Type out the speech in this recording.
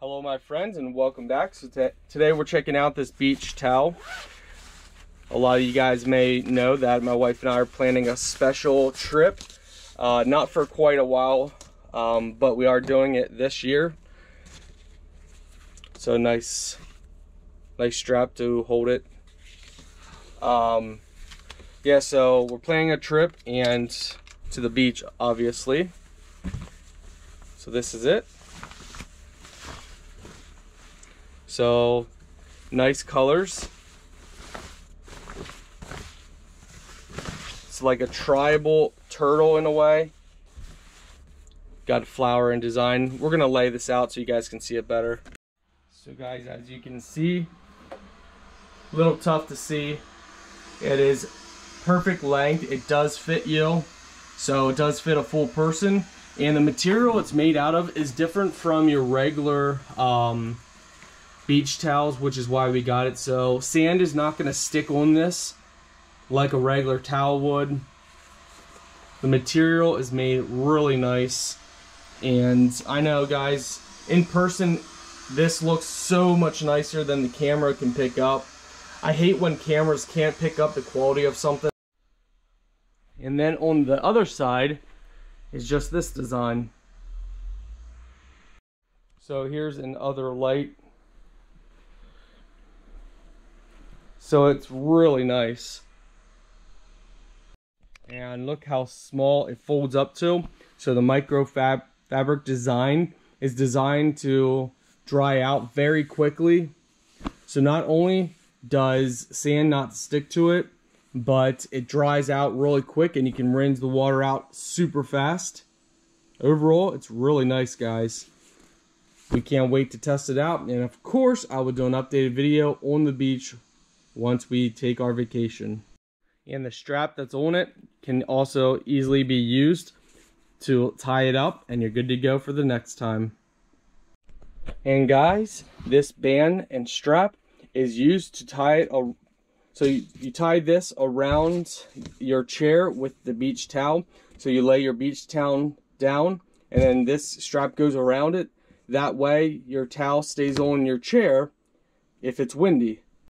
Hello my friends and welcome back. So today we're checking out this beach towel. A lot of you guys may know that my wife and I are planning a special trip. Uh, not for quite a while, um, but we are doing it this year. So nice, nice strap to hold it. Um, yeah, so we're planning a trip and to the beach, obviously. So this is it. So nice colors. It's like a tribal turtle in a way. Got flower and design. We're gonna lay this out so you guys can see it better. So guys, as you can see, a little tough to see. It is perfect length. It does fit you. So it does fit a full person. And the material it's made out of is different from your regular um, beach towels, which is why we got it. So sand is not going to stick on this like a regular towel would. The material is made really nice. And I know guys, in person, this looks so much nicer than the camera can pick up. I hate when cameras can't pick up the quality of something. And then on the other side is just this design. So here's another light So it's really nice. And look how small it folds up to. So the micro fab fabric design is designed to dry out very quickly. So not only does sand not stick to it, but it dries out really quick and you can rinse the water out super fast. Overall, it's really nice, guys. We can't wait to test it out. And of course, I will do an updated video on the beach once we take our vacation. And the strap that's on it can also easily be used to tie it up and you're good to go for the next time. And guys, this band and strap is used to tie it, so you, you tie this around your chair with the beach towel. So you lay your beach towel down and then this strap goes around it. That way your towel stays on your chair if it's windy.